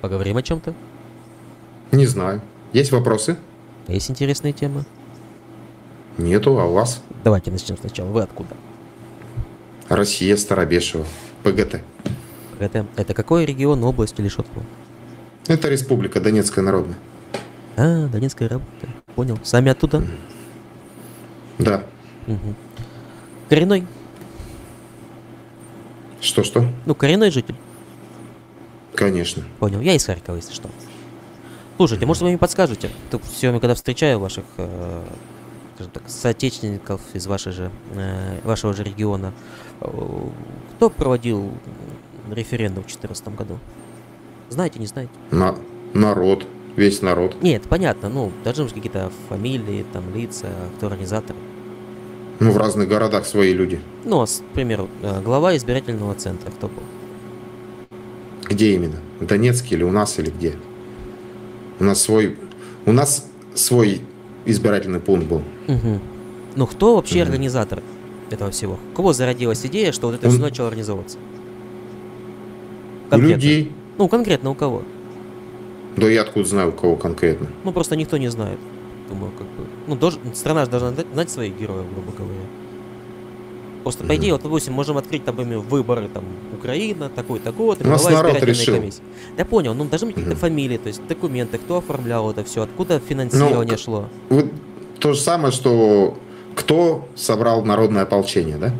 Поговорим о чем-то? Не знаю. Есть вопросы? Есть интересные темы? Нету, а у вас? Давайте начнем сначала. Вы откуда? Россия, Старобешева, ПГТ. Это, это какой регион, область или что? Это республика Донецкая Народная. А, Донецкая работа. Понял. Сами оттуда? Да. Мгм. Коренной? Что-что? Ну, коренной житель. Конечно. Понял. Я из Харькова, если что. Слушайте, может, вы мне подскажете? Тут все, когда встречаю ваших, э, скажем так, соотечественников из вашей же, э, вашего же региона, э, кто проводил референдум в 2014 году? Знаете, не знаете? На... Народ. Весь народ. Нет, понятно, ну, должны быть какие-то фамилии, там, лица, кто организатор. Ну, в разных городах свои люди. Ну, а, к примеру, э, глава избирательного центра, кто был? Где именно? В Донецке или у нас, или где? У нас свой... У нас свой избирательный пункт был. Мгм. Ну, кто вообще Мгм. организатор этого всего? У кого зародилась идея, что вот это Он- все начало организовываться? У Конкретно. людей. Ну, конкретно у кого? Да я откуда знаю, у кого конкретно. Ну, просто никто не знает. Думаю, как бы... Ну, долж- страна же должна знать- своих героев, грубо говоря. Просто, по идее, вот, допустим, можем открыть там выборы, там, Украина, такой-то год, У нас народ решил. комиссии. Я понял, ну, должны быть какие-то фамилии, то есть документы, кто оформлял это все, откуда финансирование к- шло. Вот то же самое, что кто собрал народное ополчение, да?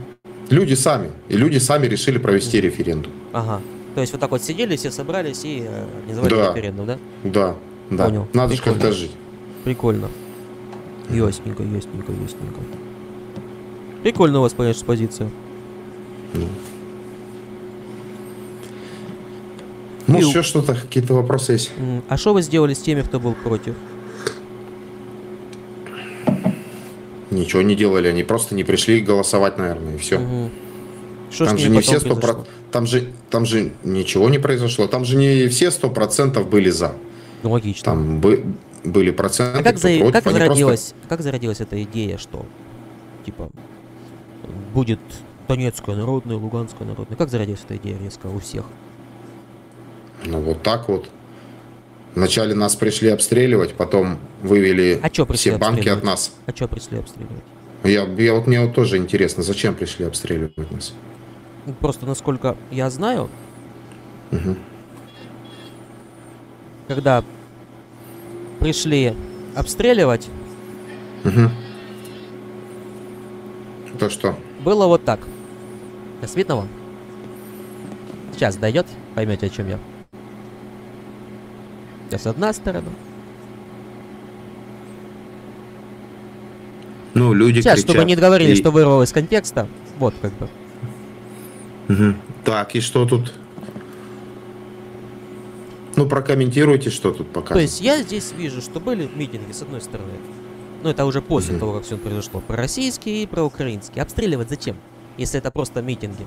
Люди сами. И люди сами решили провести референдум. Ага. То есть вот так вот сидели, все собрались и э, организовали Да. референдум, да? Да, да. Понял. Надо же как-то жить. Прикольно. Ясненько, ясненько, ясненько. Прикольно у вас, конечно, позиция. Ну. Может, И у- еще что-то, какие-то вопросы есть? А что вы сделали с теми, кто был против? Ничего не делали, они просто не пришли голосовать, наверное, и все. Что ж Там же не все сто произошло? там же, там же ничего не произошло. Там же не все сто процентов были за. Ну, логично. Там бы- были проценты, а как, за- против. как Они просто- зародилась, как зародилась эта идея, что типа будет Донецкая народная, Луганская народная? Как зародилась эта идея резко у всех? Ну вот так вот. Вначале нас пришли обстреливать, потом вывели А все банки от нас. А что пришли обстреливать? Я, я вот мне вот тоже интересно, зачем пришли обстреливать нас? Просто насколько я знаю, Мгм. когда пришли обстреливать, Мгм. То что? было вот так. Сейчас видно вам? Сейчас дойдет, поймете, о чем я. Сейчас одна сторона. Ну, люди Сейчас, чтобы не говорили, и- что вырвал из контекста. Вот как бы. Мгм. Так, и что тут? Ну, прокомментируйте, что тут пока. То есть я здесь вижу, что были митинги, с одной стороны. Но это уже после Мгм. того, как все произошло. Про российские и про украинские. Обстреливать зачем? Если это просто митинги.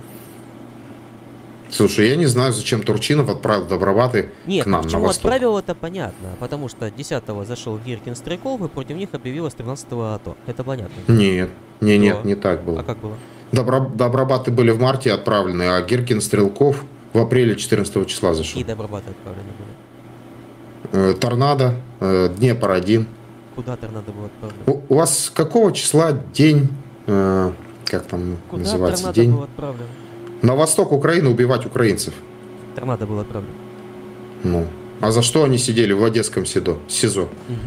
Слушай, я не знаю, зачем Турчинов отправил Доброваты Нет, к нам почему на восток. отправил, это понятно. Потому что 10-го зашел Гиркин Стрелков, и против них объявилось 13-го АТО. Это понятно. Нет, не, нет, не так было. А как было? Добро- Добробаты были в марте отправлены, а Гиркин Стрелков в апреле 14 числа зашел. Какие добробаты отправлены были? Э, Торнадо, э, Днепр-1. Куда торнадо было отправлено? У, у вас какого числа день, э, как там Куда называется, торнадо день? было отправлено? На восток Украины убивать украинцев. Торнадо было отправлено. Ну, а за что они сидели в Одесском СИДО, СИЗО? Мгм.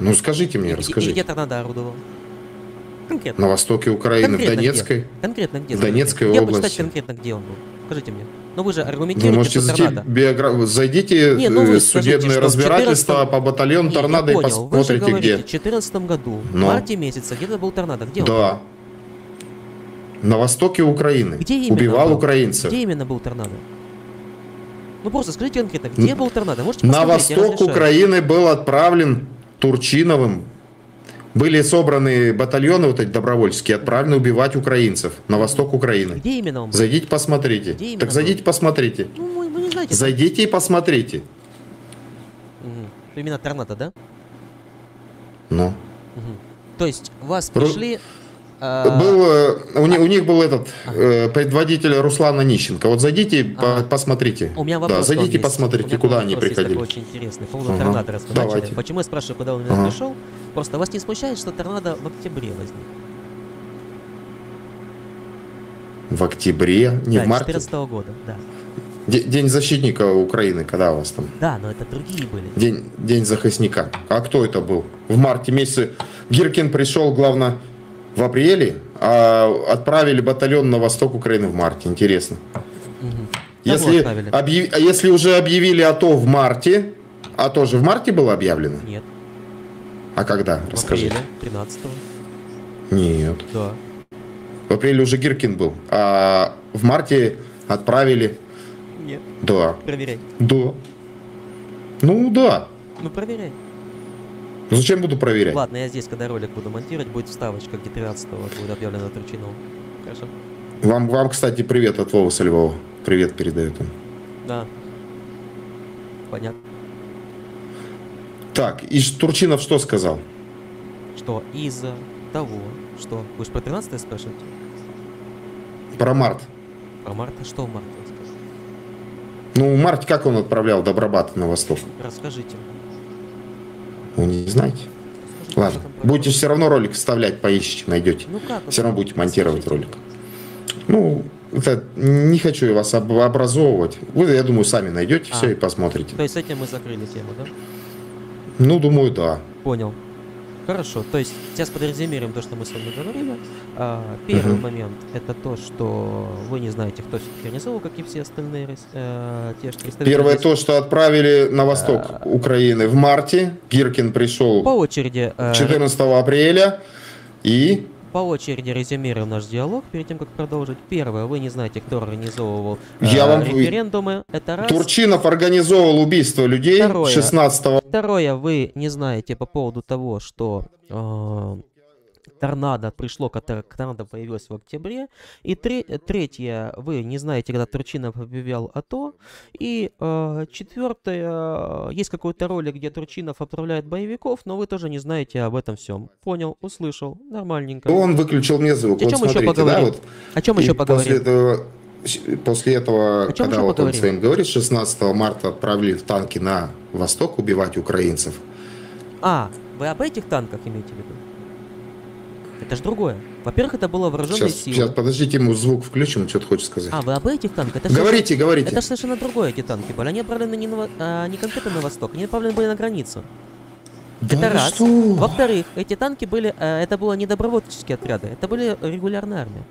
Ну, скажите мне, И- и- И расскажите. где торнадо орудовал? Конкретно. На востоке Украины, в Конкретно где? Донецкой. Конкретно где? В Донецкой Где области. почитать конкретно, где он был? Скажите мне. Ну вы же Вы аргументируете, можете что зайти, торнадо. биогра- зайдите Не, ну вы скажите, судебное в разбирательство 14 по батальону Не, я торнадо и понял. Вы же посмотрите говорите, где. в 2014 году, в Но. марте месяце, где-то был торнадо. Где он? Да. На востоке Украины. Где именно Убивал был? украинцев. Где именно был торнадо? Ну просто скажите конкретно, где был торнадо? Можете На восток. Украины был отправлен Турчиновым. Были собраны батальоны вот эти добровольческие, отправлены убивать украинцев на восток Украины. Где именно он был? Зайдите, посмотрите. Где именно Так зайдите, посмотрите. Ну, вы, вы не знаете. Зайдите и посмотрите. Мгм. Именно торнадо, да? Ну. Мгм. То есть вас Ру- пришли Был, э, у, них, у них был этот э, предводитель Руслана Нищенко. Вот зайдите, по- Ага. посмотрите. У меня да, вопрос. зайдите, есть. У посмотрите, куда они есть такой приходили. очень интересный. По поводу Ага, торнадо раз вы начали. давайте. Почему я спрашиваю, куда он меня Ага. пришел? Просто вас не смущает, что торнадо в октябре возник? В октябре, не да, в марте. 14 года, да. Де- День защитника Украины, когда у вас там? Да, но это другие были. День, день захосника. А кто это был? В марте месяце Гиркин пришел, главное, в апреле, а отправили батальон на восток Украины в марте. Интересно. Если, объяв- а если уже объявили АТО в марте, а тоже в марте было объявлено? Нет, А когда? в Расскажи. апреле 13 Нет. Да. В апреле уже Гиркин был. А в марте отправили... Нет, Да. проверяй. Да. Ну да. Ну проверяй. Ну, Зачем буду проверять? Ладно, я здесь, когда ролик буду монтировать, будет вставочка, где 13 будет объявлено Турчинову. Хорошо? Вам, вам, кстати, привет от Вовы со Львова. Привет передает он. Да. Понятно. Так, и Турчинов что сказал? Что из-за того, что... Вы же про 13 спрашиваете? Про март. Про марта что в марте он сказал? Ну, март как он отправлял Добробат на восток? Расскажите. Вы не знаете? Ладно. Будете все равно ролик вставлять, поищите, найдете. Ну как? Все равно будете монтировать ролик. Ну, это, не хочу я вас об- образовывать. Вы, я думаю, сами найдете А. все и посмотрите. То есть с этим мы закрыли тему, да? Ну, думаю, да. Понял. Хорошо, то есть сейчас подразумеем то, что мы с вами говорили. А, первый Мгм. момент это то, что вы не знаете, кто все организовал, как и все остальные э, те же представители. Первое то, что отправили на восток А. Украины в марте. Гиркин По пришел очереди, э, 14 апреля. И по очереди резюмируем наш диалог перед тем, как продолжить. Первое, вы не знаете, кто организовывал э, Я вам- референдумы. Это раз. Турчинов организовал убийство людей Второе. 16 Второе, вы не знаете по поводу того, что э, торнадо пришло, когда торнадо появилось в октябре. И тре- третье, вы не знаете, когда Турчинов объявлял АТО. И э, четвертое, есть какой-то ролик, где Турчинов отправляет боевиков, но вы тоже не знаете об этом всем. Понял, услышал, нормальненько. Он выключил мне звук. О Вот чем еще смотрите, да, поговорим? вот. О чем И еще После поговорим? этого, после этого когда вот он поговорим? своим говорит, 16 марта отправили танки на восток убивать украинцев. А, вы об этих танках имеете в виду? Это же другое. Во-первых, это было вооруженные Сейчас, силы. сейчас, подождите, ему звук включим, он что-то хочет сказать. А, вы об этих танках? Это говорите, говорите. Это совершенно другое, эти танки были. Они отправлены не, на, а, не конкретно на восток, они отправлены были на границу. Да это раз. что? Во-вторых, эти танки были, а, это было не добровольческие отряды, это были регулярная армия.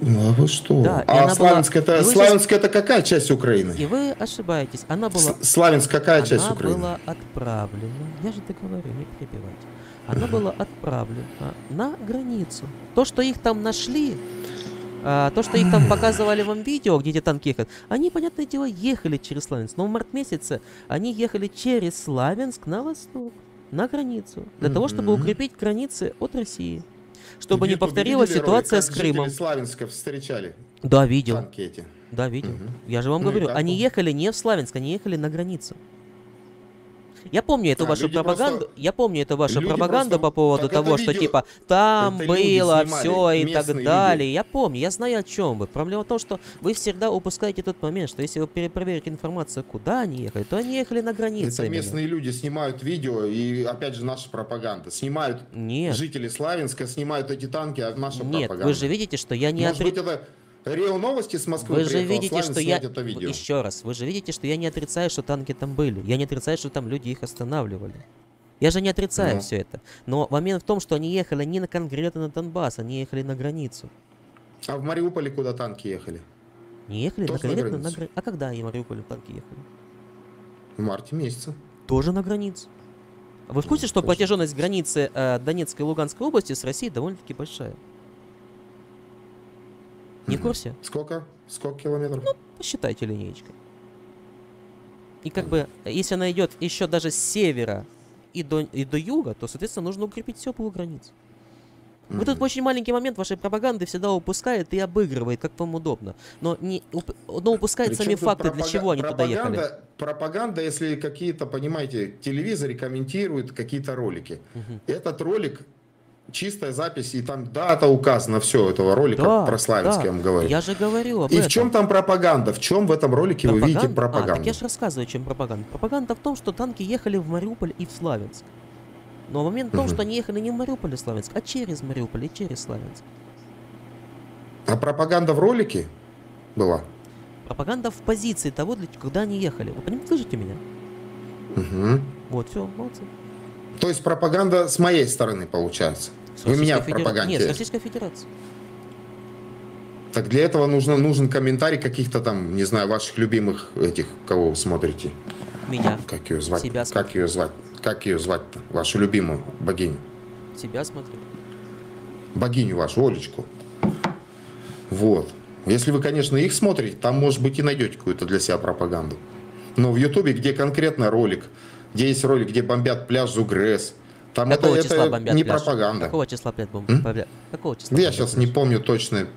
Ну, а вы что? Да, а она была- Славянск, и это, Славянск это какая часть Украины? И вы ошибаетесь, она была, С- Славянск какая часть она Украины? была отправлена, я же договорю, не перебивайте. Она была отправлена на границу. То, что их там нашли, а, то, что их там показывали вам видео, где эти танки ехали, они, понятное дело, ехали через Славянск. Но в март месяце они ехали через Славянск на восток, на границу, для того, чтобы укрепить границы от России. Чтобы не повторилась ситуация ролик, с Крымом. Славянска встречали Да, видел. Да, видел. Я же вам Ну говорю, они ехали не в Славянск, они ехали на границу. Я помню эту А, вашу люди пропаганду, просто- я помню эту вашу люди пропаганду просто- по поводу так того, что видео- типа там это люди было все и так далее. Я помню, я знаю о чем вы. Проблема в том, что вы всегда упускаете тот момент, что если вы перепроверите информацию, куда они ехали, то они ехали на границе. Это именно. местные люди снимают видео, и опять же наша пропаганда. Снимают Нет, жители Славянска, снимают эти танки, а наша нет, пропаганда. вы же видите, что я не Может отри- быть, это Реал Новости с Москвы Вы же в видите, что я... это видео. Еще раз, вы же видите, что я не отрицаю, что танки там были. Я не отрицаю, что там люди их останавливали. Я же не отрицаю Ну. все это. Но момент в том, что они ехали не на конкретно на Донбасс, они ехали на границу. А в Мариуполе куда танки ехали? Не ехали на Тоже на конкретно на границу. А когда и Мариуполь танки ехали? В марте месяце. Тоже на границу. Вы в курсе, что протяженность границы э, Донецкой и Луганской области с Россией довольно-таки большая? Не в курсе? Сколько? Сколько километров? Посчитайте линеечкой. И как бы, если она идет еще даже с севера и до, и до юга, то, соответственно, нужно укрепить теплую границу. Вы тут Мгм. очень маленький момент вашей пропаганды всегда упускает и обыгрывает, как вам удобно. Но, не, уп- но упускает Причем сами тут факты, для пропага- чего они туда ехали. пропаганда- если какие-то, понимаете, телевизоры комментируют какие-то ролики. Мгм. Этот ролик чистая запись, и там дата указана, все этого ролика Да, про Славянск, да. я вам говорю. Я же говорю об И этом. в чем там пропаганда? В чем в этом ролике вы видите А, пропаганду? так я же рассказываю, чем пропаганда. Пропаганда в том, что танки ехали в Мариуполь и в Славянск. Но момент в том, Мгм. что они ехали не в Мариуполь и Славянск, а через Мариуполь и через Славянск. А пропаганда в ролике была? Пропаганда в позиции того, для когда они ехали. Вы понимаете, слышите меня? Мгм. Вот, все, молодцы. То есть пропаганда с моей стороны получается. С Вы меня в Федера- пропаганде. Нет, с Российской Федерации. Так для этого нужно, нужен комментарий каких-то там, не знаю, ваших любимых этих, кого вы смотрите. Меня. Как ее звать? Себя как ее звать? Как ее звать-то? Вашу любимую богиню. Себя смотрю. Богиню вашу, Олечку. Вот. Если вы, конечно, их смотрите, там, может быть, и найдете какую-то для себя пропаганду. Но в Ютубе, где конкретно ролик, где есть ролик, где бомбят пляж Зугресс, там это, Какого это числа бомбят не пляж? пропаганда. Какого числа пляж бом- М? бомбят? Какого числа? Я сейчас пляж? не помню точно.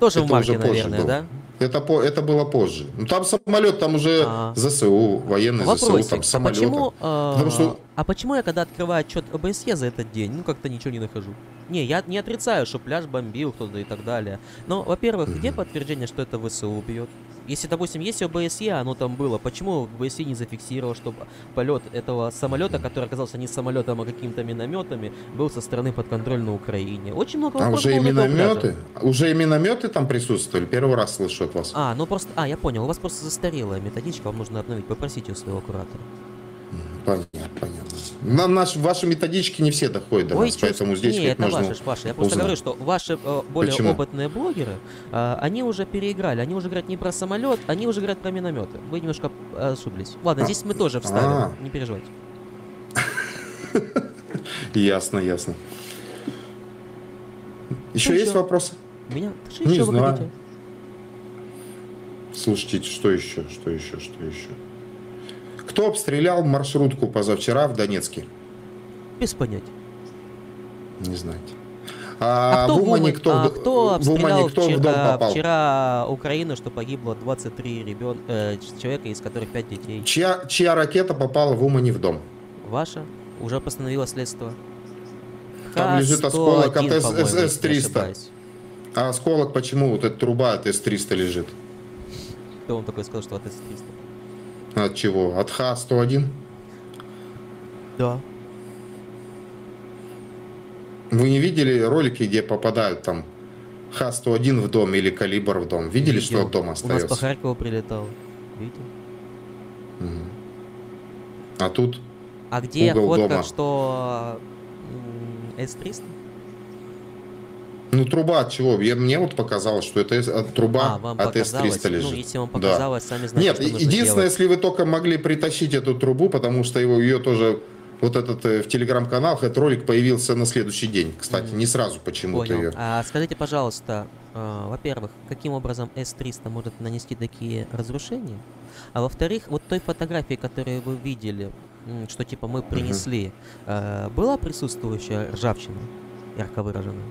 Тоже в это марте, уже позже наверное, было. да? Это, по, это было позже. Ну там самолет, там уже А. ЗСУ, военный ЗСУ, Вопросик. там а самолеты. почему, а, Потому что- а почему я когда открываю отчет ОБСЕ за этот день, ну как-то ничего не нахожу? Не, я не отрицаю, что пляж бомбил кто-то и так далее. Но, во-первых, где подтверждение, что это ВСУ бьет? Если, допустим, есть ОБСЕ, оно там было, почему ОБСЕ не зафиксировал, что полет этого самолета, который оказался не самолетом, а какими-то минометами, был со стороны подконтрольной Украине? Очень много А вопросов уже и минометы? Уже и минометы там присутствовали? Первый раз слышу от вас. А, ну просто, а, я понял, у вас просто застарелая методичка, вам нужно обновить, попросите у своего куратора. Понятно, понятно. Нам наш, ваши методички не все доходят до нас, чё- поэтому здесь не, это можно... ваши, ваши. Я просто узнать. говорю, что ваши э, более Почему? опытные блогеры, э, они уже переиграли, они уже говорят не про самолет, они уже говорят про минометы. Вы немножко э, ошиблись. Ладно, А, здесь мы тоже вставим, а. не переживайте. Ясно, ясно. Еще есть вопросы? Меня? Не знаю. Слушайте, что еще, что еще, что еще? Кто обстрелял маршрутку позавчера в Донецке? Без понятия. Не знаете. А, А, кто, в в Умане кто, а в- кто в обстрелял кто в дом вчера, попал? вчера Украину, что погибло 23 ребен... э, человека, из которых 5 детей? Чья, чья ракета попала в Умане в дом? Ваша? Уже постановило следствие. Там лежит Х-101, осколок от по-моему, С- если не С-300. ошибаюсь. А осколок почему? Вот эта труба от С-300 лежит. Кто он такой сказал, что от С-300? От чего? От Х-101? Да. Вы не видели ролики, где попадают там Х-101 в дом или калибр в дом? Видели, что Видел. от дома У нас по остается? Харькову прилетал. Видите? Мгм. А тут А где Угол фотка, дома. что м, С-300? Ну, труба от чего? Я, мне вот показалось, что это от- труба а, вам от показалось? С-300 лежит. Ну, если вам Да. показалось, сами знаете, Нет, что нужно единственное, делать. если вы только могли притащить эту трубу, потому что его, ее тоже, вот этот э, в телеграм-каналах, этот ролик появился на следующий день. Кстати, Мгм. не сразу почему-то ее. А скажите, пожалуйста, а, во-первых, каким образом С-300 может нанести такие разрушения? А во-вторых, вот той фотографии, которую вы видели, что типа мы принесли, а, была присутствующая ржавчина, ярко выраженная?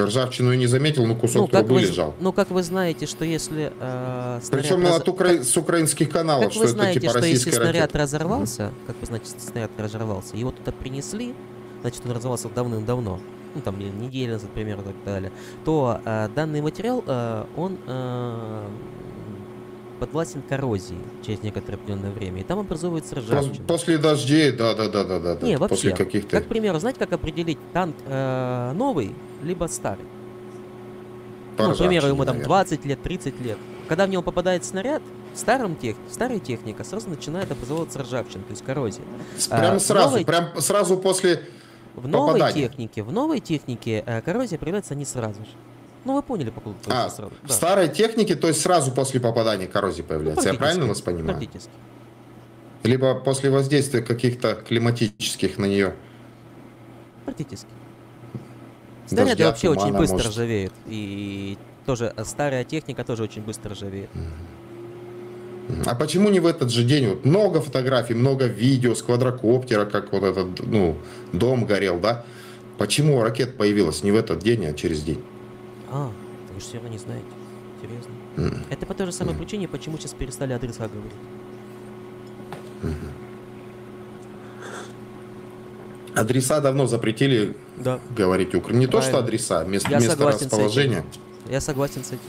Ржавчину я не заметил, но кусок как трубы вы, лежал. ну, как вы знаете, что если э, снаряд Причем раз- от укра- с украинских каналов, Как что вы это знаете, типа что если российская снаряд ракета. разорвался, как вы знаете, снаряд разорвался, его туда принесли, значит, он разорвался давным-давно, ну там назад, примерно, и так далее, то э, данный материал, э, он э, подвластен коррозии через некоторое определенное время, и там образуется ржавчина. После дождей, да, да, да, да, да. Не, вообще, После каких-то. как, к примеру, знаете, как определить танк э, новый, либо старый? по Ну, к примеру, ему там наверное. 20 лет, 30 лет. Когда в него попадает снаряд, в старом тех, старая техника сразу начинает образовываться ржавчина, то есть коррозия. С- а, Прям сразу, новый- прям сразу после. В новой Попадание. технике, в новой технике э, коррозия проявляется не сразу же. Ну, вы поняли, по А, сразу. Да. старой технике, то есть сразу после попадания коррозии Ну, появляется. Я правильно вас понимаю? Либо после воздействия каких-то климатических на нее. Практически. Снаряды Дождя, вообще очень быстро может. ржавеют. И тоже э, старая техника тоже очень быстро ржавеет. А почему не в этот же день? Вот много фотографий, много видео с квадрокоптера, как вот этот, ну, дом горел, да? Почему ракета появилась не в этот день, а через день? А, вы же все равно не знаете. Серьезно. М. Это по той же самой причине, почему сейчас перестали адреса говорить. Адреса давно запретили Да. говорить украинским. Не то, что Правильно. адреса, место, Я место расположения. Я согласен с этим.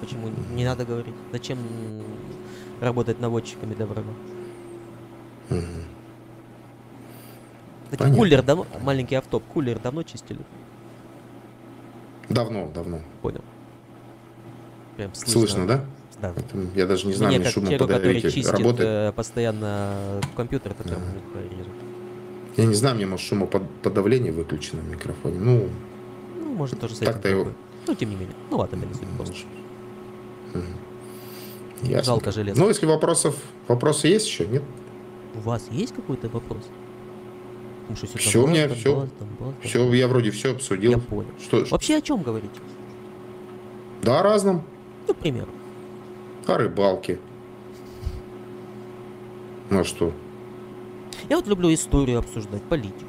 Почему не надо говорить? Зачем работать наводчиками для врага? Мгм. Кстати, кулер давно, маленький автоп, кулер давно чистили? Давно, давно. Понял. Прям слышно. Слышно, да? Да. Я даже не знаю, Мне мне человеку, который чистит работает. э, постоянно компьютер, легко режет. Я не знаю, мне может шумоподавление выключено в микрофоне. Ну, Ну, может, тоже с этим Так-то его-. Ну, тем не менее. Ну, ладно, это не суть просто. Ясно. Жалко железо. Ну, если вопросов, вопросы есть еще, нет? У вас есть какой-то вопрос? Потому что Всё, у меня всё. Донбасс, Донбасс, Все, Донбасс. я вроде все обсудил. Я понял. Что, Вообще о чем говорить? да, о разном. Ну, к примеру. О рыбалке. Ну а что? Я вот люблю историю обсуждать, политику.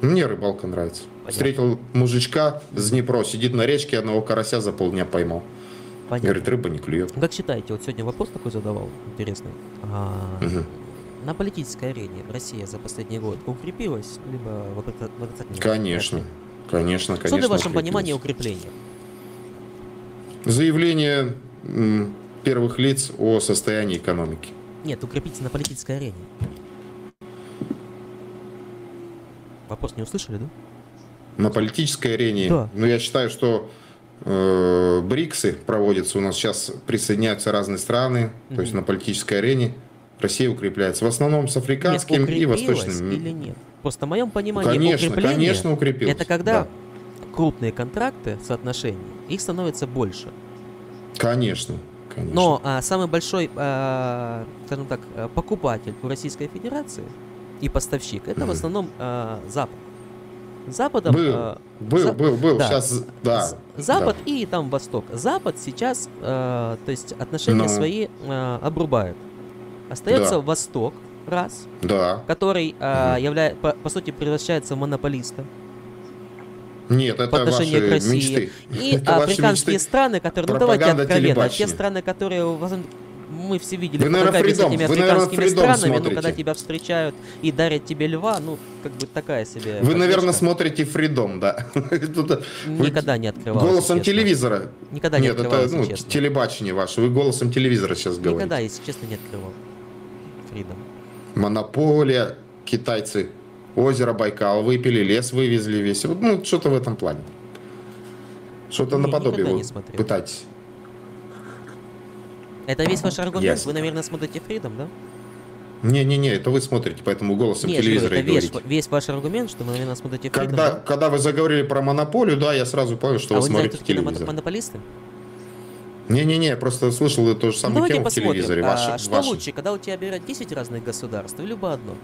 Мне рыбалка нравится. Понятно. Встретил мужичка с Днепро, сидит на речке, одного карася за полдня поймал. Понятно. Говорит, рыба не клюет. Ну, Как считаете, вот сегодня вопрос такой задавал, интересный. А, Мгм. На политической арене Россия за последний год укрепилась, либо в отрицательном Конечно. Конечно, конечно. Что для вашего понимания укрепление? Заявление первых лиц о состоянии экономики. Нет, укрепиться на политической арене. Вопрос не услышали, да? На политической арене, Да. ну, я считаю, что э, БРИКСы проводятся у нас сейчас, присоединяются разные страны, то есть на политической арене Россия укрепляется. В основном с африканским Нет, и восточным. или нет? Просто в моем понимании Конечно, укрепление конечно, укрепилась. это когда Да. крупные контракты, соотношения, их становится больше. Конечно, конечно. Но а, самый большой, а, скажем так, а, покупатель у Российской Федерации и поставщик это в Мгм. основном а, Запад. Западом Был, а, был, За- был, был, да. сейчас, да. Запад да. и там Восток. Запад сейчас, э, то есть отношения Ну. свои э, обрубает. Остается Да. Восток, раз, Да. который э, Мгм. являя, по, по сути превращается в монополиста. Нет, это по отношению ваши к России. мечты. И Это африканские мечты. страны, которые, ну давайте Пропаганда откровенно, те страны, которые мы все видели Вы, наверное, фотографии с этими вы, наверное, африканскими Freedom странами, ну когда смотрите. тебя встречают и дарят тебе льва, ну как бы такая себе. Вы, наверное, поддержка. смотрите Фридом, да. Вы никогда не открывалась. Голосом честно. телевизора. Никогда не Нет, это ну, телебачение ваше. Вы голосом телевизора сейчас говорите. Никогда, если честно, не открывал. Фридом. Монополия, китайцы озеро Байкал выпили, лес вывезли весь. Ну, что-то в этом плане. Что-то наподобие не смотрел. пытаетесь. Это весь ваш аргумент? Ясно. Вы, наверное, смотрите Фридом, да? Не-не-не, это вы смотрите, поэтому голосом Нет, телевизора и это весь, говорите. весь ваш аргумент, что вы, наверное, смотрите Фридом, Когда, да? когда вы заговорили про монополию, да, я сразу понял, что а вы вы смотрите телевизор. монополисты? Не-не-не, я просто слышал эту же самую давайте тему в телевизоре. а, Ваши, что ваши. лучше, когда у тебя берет 10 разных государств или либо одно?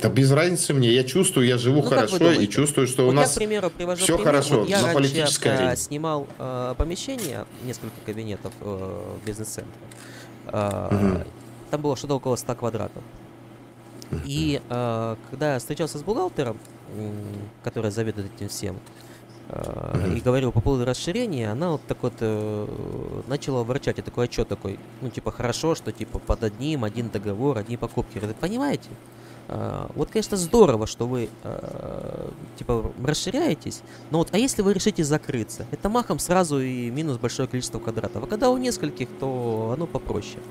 Да без разницы мне, я чувствую, я живу Ну, хорошо и чувствую, что вот у я, нас к примеру, привожу всё пример. хорошо Вот я на политической э, арене. снимал э, помещение, несколько кабинетов э, в бизнес-центре. Э, Мгм. Там было что-то около 100 квадратов. И э, когда я встречался с бухгалтером, м, который заведует этим всем, э, Мгм. и говорил по поводу расширения, она вот так вот э, начала ворчать. Я такой отчет такой, ну типа хорошо, что типа под одним один договор, одни покупки. Говорю, понимаете? А, Вот, конечно, здорово, что вы э, типа расширяетесь, но вот, а если вы решите закрыться, это махом сразу и минус большое количество квадратов. А когда у нескольких, то оно попроще.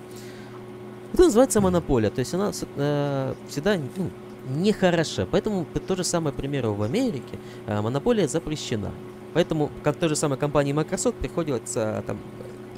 Это называется монополия, то есть она э, всегда ну, нехороша. Поэтому то же самое, к примеру, в Америке э, монополия запрещена. Поэтому, как той же самой компании Microsoft, приходится там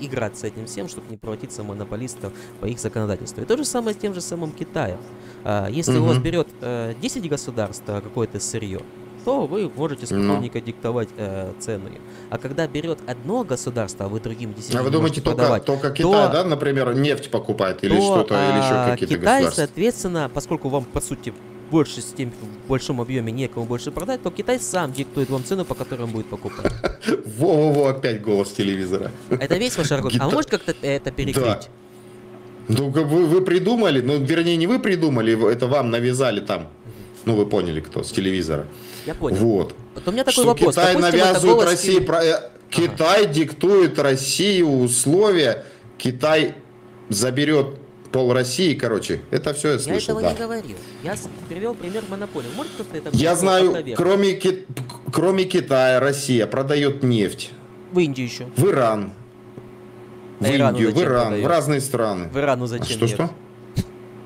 играть с этим всем, чтобы не превратиться в монополистов по их законодательству. И то же самое с тем же самым Китаем. А, Если у вас берет э, 10 государств э, какое-то сырье, то вы можете Ну. спокойненько диктовать э, цену. А когда берет одно государство, а вы другим 10 А вы не думаете, только, продавать, только то- Китай, да, например, нефть покупает или то, что-то, или еще а, какие-то Китай, государства? соответственно, поскольку вам, по сути, в большей степени, в большом объеме некому больше продать, то Китай сам диктует вам цену, по которой он будет покупать. Во-во-во, опять голос телевизора. Это весь ваш аргумент. А можете как-то это перекрыть? Ну, вы, вы придумали, ну, вернее, не вы придумали, это вам навязали там. Ну, вы поняли, кто, с телевизора. Я понял. Вот. Вот у меня такой что вопрос. Китай Допустим, навязывает России... теле- про- э, Китай диктует России условия. Китай заберет пол России, короче. Это все я Я слышал, этого да. не говорил. Я привел пример монополии. Может кто-то это Я знаю, кроме, Ки- кроме Китая, Россия продает нефть В Индию еще. в Иран, в А Ирану Индию, в Иран, продает? в разные страны. В Ирану А зачем что, нефть? что?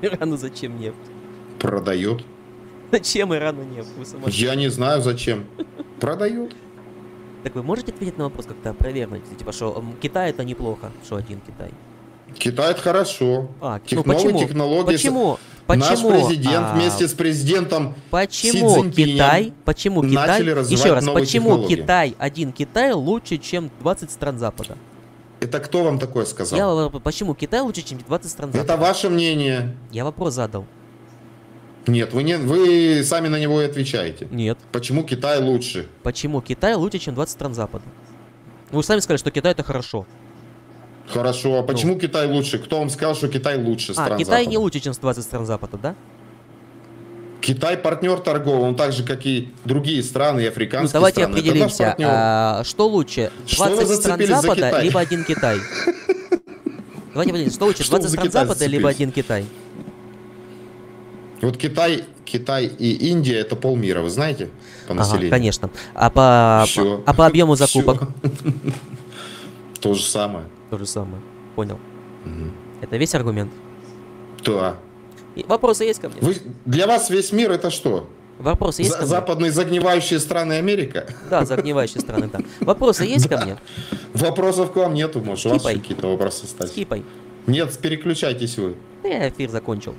Ирану зачем нефть? Продает. Зачем Ирану нефть? Вы. Я не знаю, зачем. Продает. Так вы можете ответить на вопрос как-то опровергнуть? Типа, что Китай это неплохо, что один Китай. Китай это хорошо. А, Тех- ну почему? технологии. Почему? Наш Почему? президент а, вместе с президентом Почему Китай, почему Китай, еще раз, почему технологии. Китай, один Китай лучше, чем 20 стран Запада? Это кто вам такое сказал? Я, вопрос, почему Китай лучше, чем 20 стран Это Запада? ваше мнение. Я вопрос задал. Нет, вы, не, вы сами на него и отвечаете. Нет. Почему Китай лучше? Почему Китай лучше, чем 20 стран Запада? Вы сами сказали, что Китай это хорошо. Хорошо, а почему Китай лучше? Кто вам сказал, что Китай лучше стран Ну. а, Китай Запада? не лучше, чем 20 стран Запада, да? Китай партнер торговый, он так же, как и другие страны, и Ну, африканские давайте страны. Наш определимся, а, что лучше, Что вы 20 стран зацепились за Запада, либо один Китай? Давайте определимся, что лучше, Что вы 20 за стран Запада, либо один Китай? Вот Китай, Китай и Индия это полмира, вы знаете, по Ага, населению. конечно. А по, Всё. а по объему закупок? То же самое. То же самое. Понял. Мгм. Это весь аргумент. Да. И вопросы есть ко мне? Вы, для вас весь мир это что? Вопросы есть За- ко мне? западные загнивающие страны Америка? Да, загнивающие страны, да. Вопросы есть ко мне? Вопросов к вам нету, может, у вас какие-то вопросы остались? Скипай. Нет, переключайтесь вы. Я эфир закончил.